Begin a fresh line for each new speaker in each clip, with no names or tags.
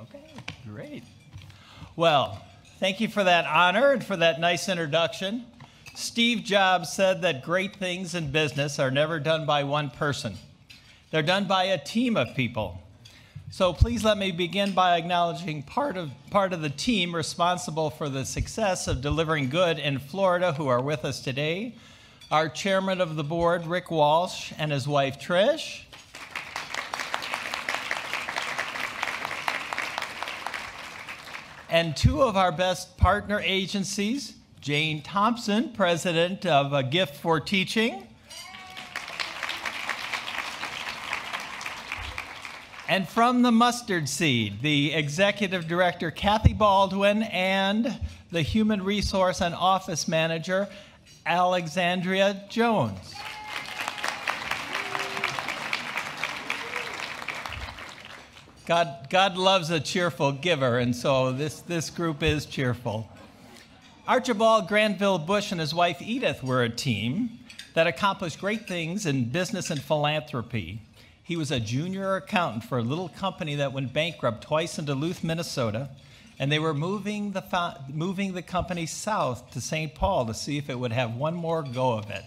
Okay, great. Well, thank you for that honor and for that nice introduction. Steve Jobs said that great things in business are never done by one person, they're done by a team of people. So please let me begin by acknowledging part of, part of the team responsible for the success of delivering good in Florida who are with us today. Our chairman of the board, Rick Walsh, and his wife, Trish. And two of our best partner agencies, Jane Thompson, president of A Gift for Teaching, and from the Mustard Seed, the executive director, Kathy Baldwin, and the human resource and office manager, Alexandria Jones. God, God loves a cheerful giver, and so this, this group is cheerful. Archibald Granville Bush and his wife Edyth were a team that accomplished great things in business and philanthropy. He was a junior accountant for a little company that went bankrupt twice in Duluth, Minnesota, and they were moving the, moving the company south to St. Paul to see if it would have one more go of it.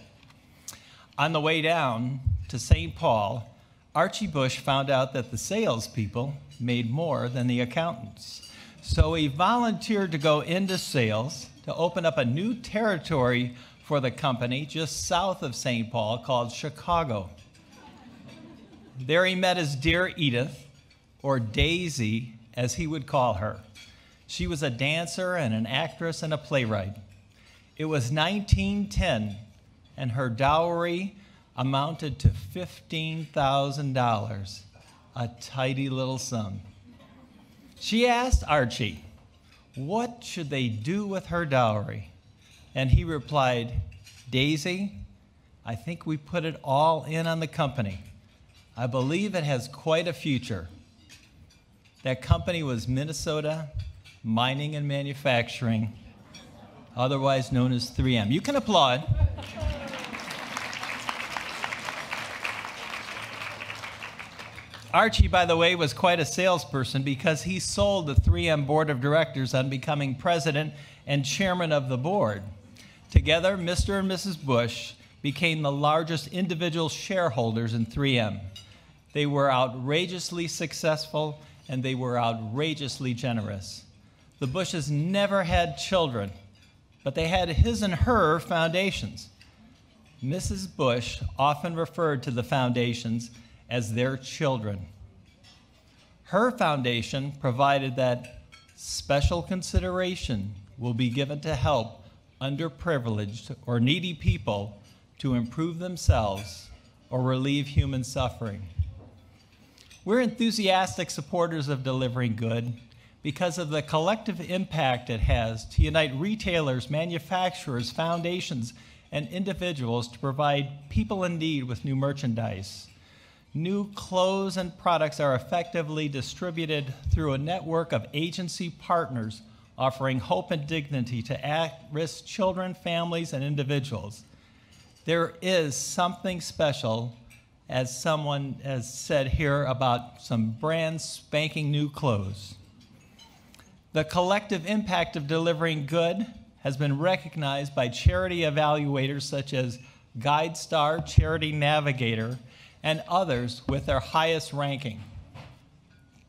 On the way down to St. Paul, Archie Bush found out that the salespeople made more than the accountants. So he volunteered to go into sales to open up a new territory for the company just south of St. Paul called Chicago. There he met his dear Edyth, or Daisy, as he would call her. She was a dancer and an actress and a playwright. It was 1910, and her dowry amounted to $15,000, a tidy little sum. She asked Archie, What should they do with her dowry? And he replied, Daisy, I think we put it all in on the company. I believe it has quite a future. That company was Minnesota Mining and Manufacturing, otherwise known as 3M. You can applaud. Archie, by the way, was quite a salesperson because he sold the 3M board of directors on becoming president and chairman of the board. Together, Mr. and Mrs. Bush became the largest individual shareholders in 3M. They were outrageously successful and they were outrageously generous. The Bushes never had children, but they had his and her foundations. Mrs. Bush often referred to the foundations as their children. Her foundation provided that special consideration will be given to help underprivileged or needy people to improve themselves or relieve human suffering. We're enthusiastic supporters of delivering good because of the collective impact it has to unite retailers, manufacturers, foundations, and individuals to provide people in need with new merchandise. New clothes and products are effectively distributed through a network of agency partners offering hope and dignity to at risk children, families, and individuals. There is something special, as someone has said here, about some brand spanking new clothes. The collective impact of delivering good has been recognized by charity evaluators such as GuideStar Charity Navigator and others with their highest ranking.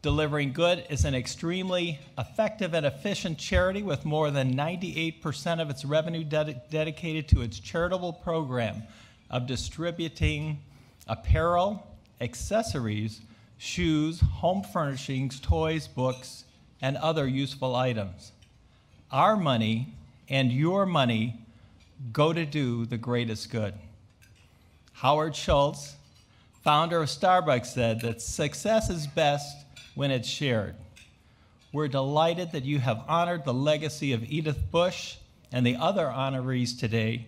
Delivering Good is an extremely effective and efficient charity with more than 98% of its revenue ded dedicated to its charitable program of distributing apparel, accessories, shoes, home furnishings, toys, books, and other useful items. Our money and your money go to do the greatest good. Howard Schultz, founder of Starbucks, said that success is best when it's shared. We're delighted that you have honored the legacy of Edyth Bush and the other honorees today,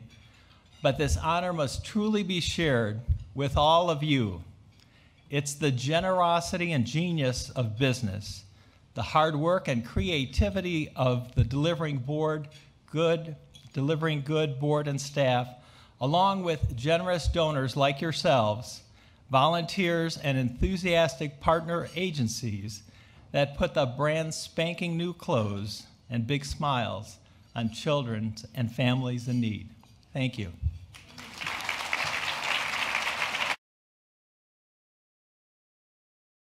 but this honor must truly be shared with all of you. It's the generosity and genius of business, the hard work and creativity of the delivering board, good, delivering good board and staff, along with generous donors like yourselves volunteers, and enthusiastic partner agencies that put the brand spanking new clothes and big smiles on children and families in need. Thank you.